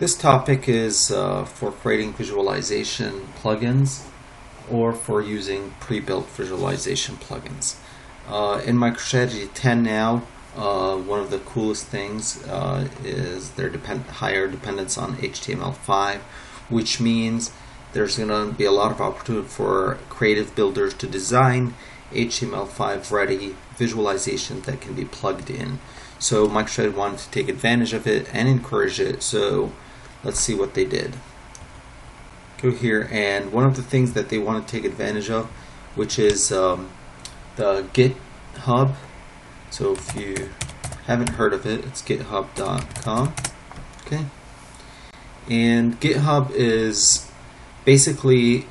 This topic is uh, for creating visualization plugins or for using pre-built visualization plugins. Uh, in MicroStrategy 10 now, uh, one of the coolest things uh, is their depend higher dependence on HTML5, which means there's going to be a lot of opportunity for creative builders to design HTML5 ready visualizations that can be plugged in. So MicroStrategy wanted to take advantage of it and encourage it. So let's see what they did. Go here, and one of the things that they want to take advantage of, which is um, the GitHub. So if you haven't heard of it, it's github.com. Okay. And GitHub is basically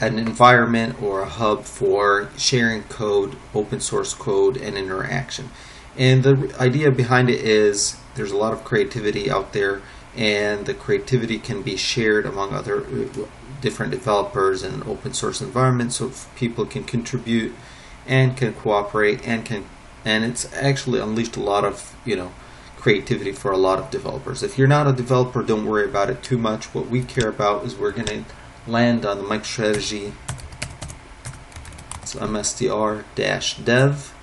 an environment or a hub for sharing code, open source code, and interaction. And the idea behind it is there's a lot of creativity out there, and the creativity can be shared among other uh, different developers in an open source environment, so people can contribute and can cooperate and can and it's actually unleashed a lot of you know creativity for a lot of developers. If you're not a developer, don't worry about it too much. What we care about is we're going to land on the MicroStrategy so mstr-dev.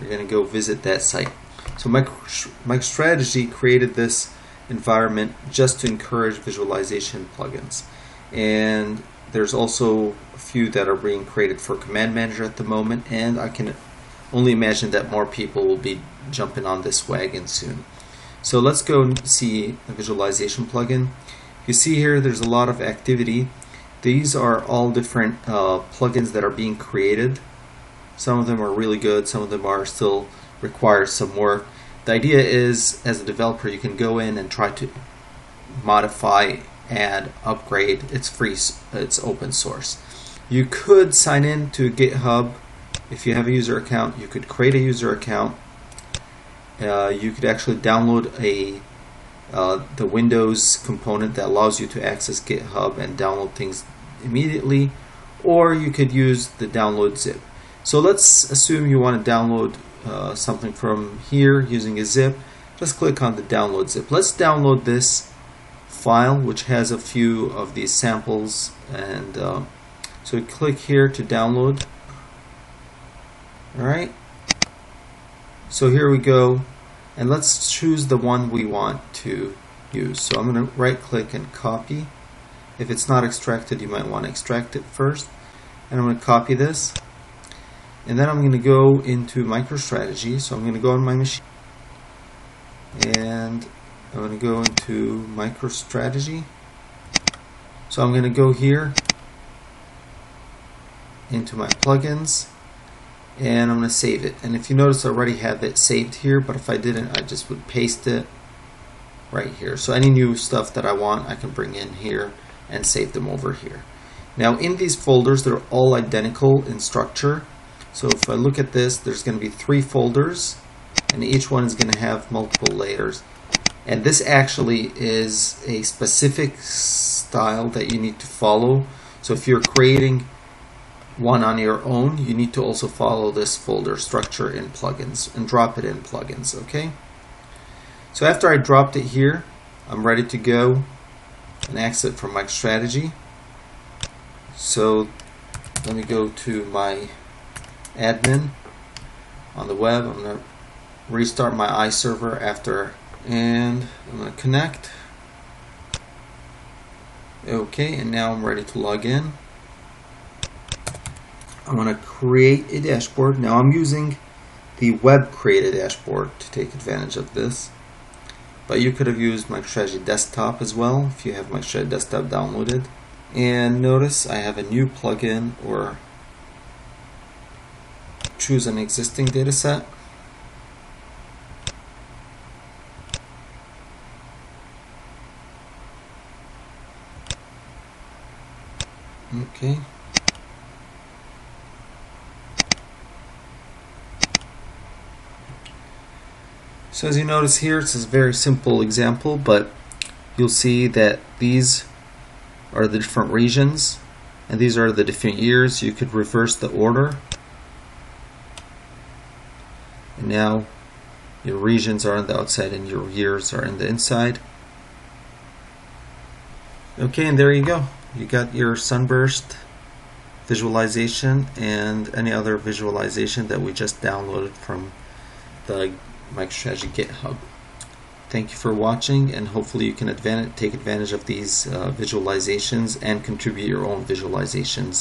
We're going to go visit that site. So MicroStrategy created this environment just to encourage visualization plugins. And there's also a few that are being created for Command Manager at the moment, and I can only imagine that more people will be jumping on this wagon soon. So let's go and see a visualization plugin. You see here there's a lot of activity these are all different uh, plugins that are being created. Some of them are really good, some of them are still require some work. The idea is, as a developer, you can go in and try to modify, add, upgrade. It's free, it's open source. You could sign in to GitHub if you have a user account. You could create a user account. Uh, you could actually download a uh, the Windows component that allows you to access GitHub and download things immediately, or you could use the download zip. So let's assume you want to download uh, something from here using a zip. Just click on the download zip. Let's download this file, which has a few of these samples, and uh, so click here to download. All right. So here we go and let's choose the one we want to use. So I'm going to right click and copy. If it's not extracted, you might want to extract it first. And I'm going to copy this. And then I'm going to go into MicroStrategy. So I'm going to go on my machine. And I'm going to go into MicroStrategy. So I'm going to go here into my plugins and I'm going to save it. And if you notice, I already have it saved here, but if I didn't, I just would paste it right here. So any new stuff that I want, I can bring in here and save them over here. Now in these folders, they're all identical in structure. So if I look at this, there's going to be three folders, and each one is going to have multiple layers. And this actually is a specific style that you need to follow. So if you're creating one on your own, you need to also follow this folder structure in plugins and drop it in plugins, okay? So after I dropped it here, I'm ready to go and exit from MicroStrategy. So let me go to my admin on the web. I'm going to restart my iServer after and I'm going to connect. Okay, and now I'm ready to log in. I'm going to create a dashboard. Now I'm using the web created dashboard to take advantage of this. But you could have used MicroStrategy Desktop as well if you have MicroStrategy Desktop downloaded. And notice I have a new plugin or choose an existing dataset. Okay. So as you notice here, it's a very simple example, but you'll see that these are the different regions, and these are the different years. You could reverse the order. Now your regions are on the outside and your years are in the inside. Okay, and there you go. You got your sunburst visualization and any other visualization that we just downloaded from the MicroStrategy GitHub. Thank you for watching, and hopefully you can take advantage of these uh, visualizations and contribute your own visualizations